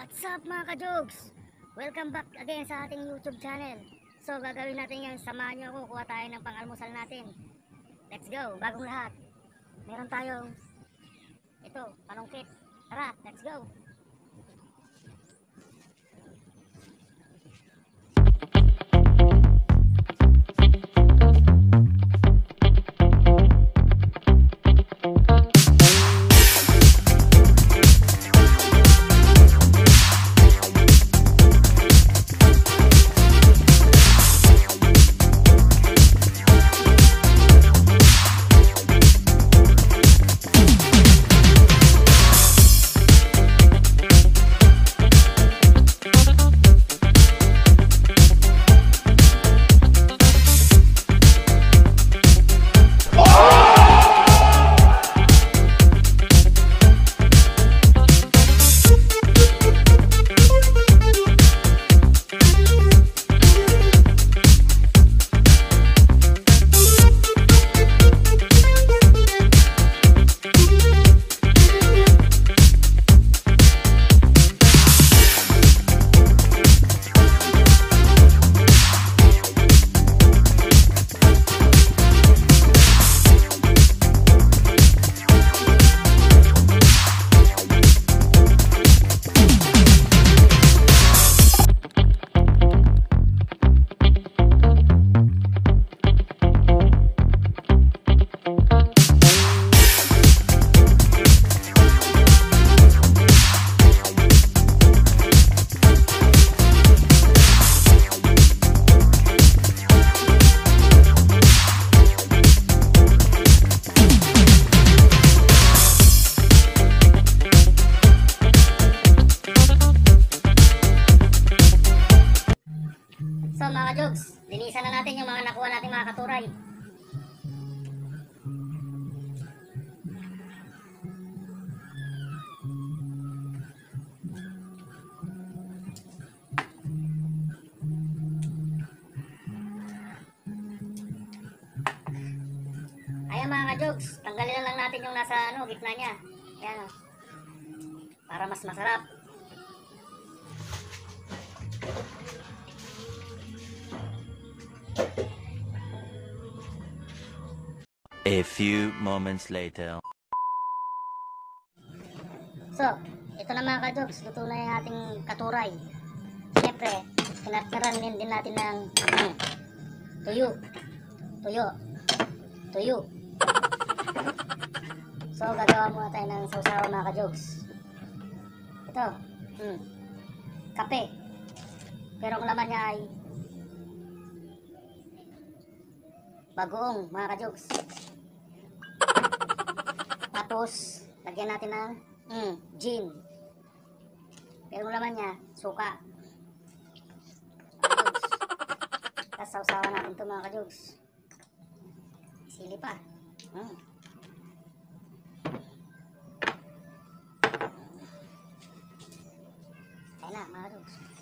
What's up mga ka-jogs? Welcome back again sa ating YouTube channel. So gagawin natin yan, samahan nyo ako, kuha tayo ng pang-almusal natin. Let's go, bagong lahat. Meron tayong, ito, panungkit. Tara, let's go. Mga ka-jogs, linisan na natin yung mga nakuha natin mga katuray. Ayan mga ka-jogs, tanggalin na lang natin yung nasa ano, gitna niya. Ayan o. Para mas masarap. A few moments later. So, ito na mga ka-jogs, luto na yung ating katuray. Siyempre, kinatkaran din, din natin ng mm, tuyo. Tuyo. Tuyo. So, gagawa muna tayo ng sausawa mga ka-jogs. Ito, mm, kape. Pero ang laman niya ay bagoong mga ka-jogs. Tapos, lagyan natin ng mm, gin. Pero ang laman niya, suka. Tapos sausawan natin ito mga kajogs. Sili pa. Mm. Ayan na mga kajogs.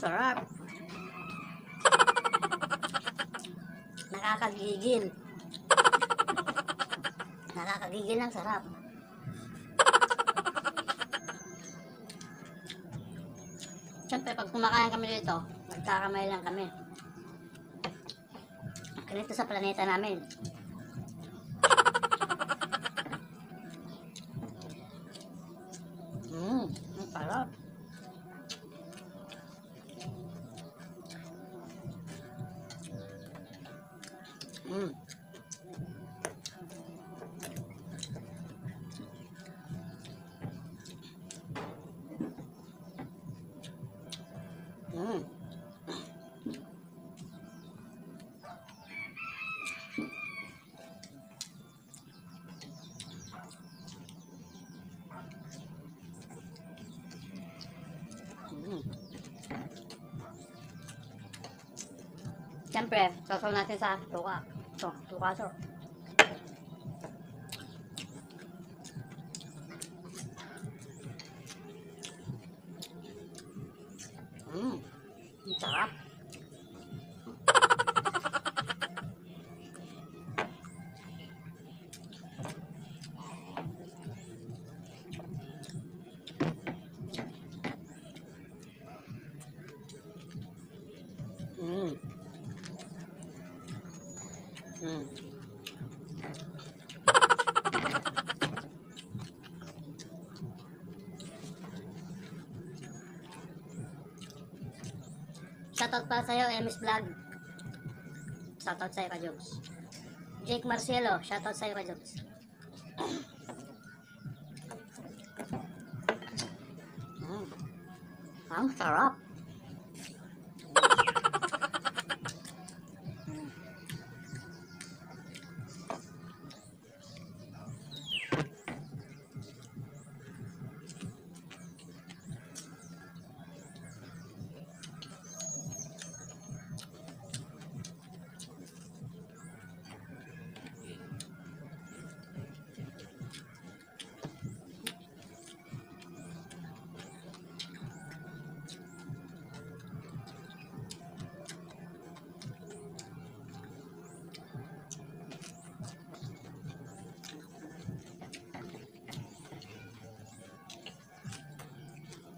Sarap. Nakakagigil. Nakakagigil ng sarap. Siyempre, pag kumakain kami dito, nagkakamay lang kami. Ganito sa planeta namin. Siyempre, sasaw natin sa tuka. Ito, tuka to. Mmm, sarap. Mm. Shoutout pa sa'yo, MS Vlog. Shoutout sa'yo, Kajogs. Jake Marcelo, shoutout sa'yo, Kajogs. Mm. Ang sarap.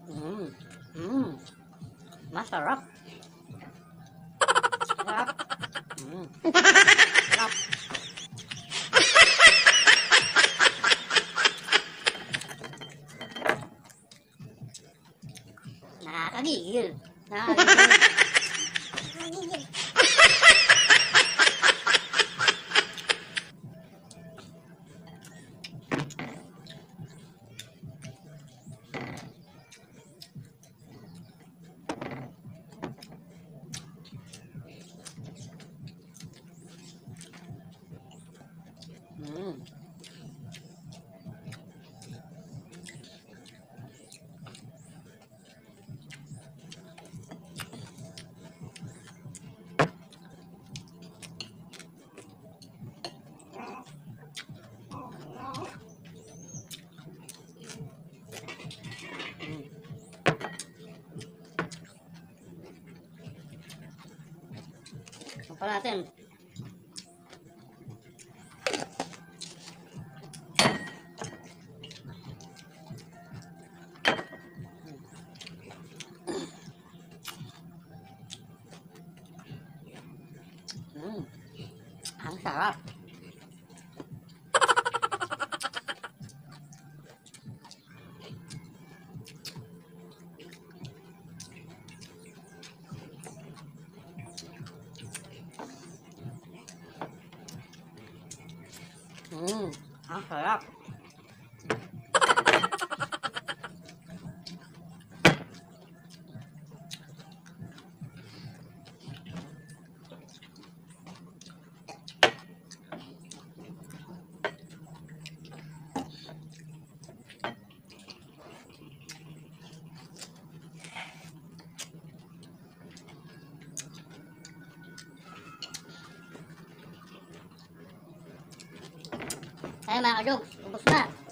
Mm. Mm. Masarap. Sarap. Mm. Sarap. Nakakagigil. Nakakagigil. Pa natin. Mm. Ang sarap. Mm. Ang sarap. Ay mga kajogs, ubos na.